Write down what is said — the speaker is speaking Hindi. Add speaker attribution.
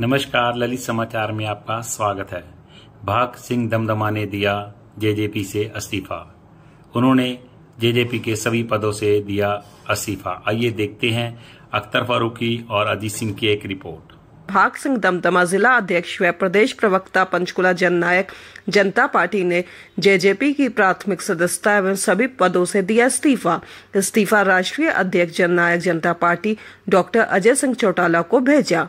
Speaker 1: नमस्कार, ललित समाचार में आपका स्वागत है। भाग सिंह दमदमा ने दिया जेजेपी से इस्तीफा। उन्होंने जेजेपी के सभी पदों से दिया इस्तीफा। आइए देखते हैं अख्तर फारूकी और अजीत सिंह की एक रिपोर्ट।
Speaker 2: भाग सिंह दमदमा जिला अध्यक्ष व प्रदेश प्रवक्ता पंचकुला जननायक जनता पार्टी ने जेजेपी की प्राथमिक सदस्यता एवं सभी पदों से दिया इस्तीफा। इस्तीफा राष्ट्रीय अध्यक्ष जननायक जनता पार्टी डॉक्टर अजय सिंह चौटाला को भेजा।